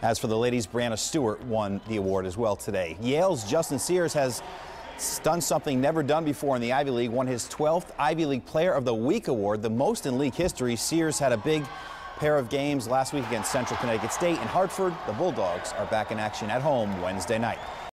As for the ladies, Breanna Stewart won the award as well today. Yale's Justin Sears has done something never done before in the Ivy League, won his 12th Ivy League Player of the Week award, the most in league history. Sears had a big pair of games last week against Central Connecticut State in Hartford. The Bulldogs are back in action at home Wednesday night.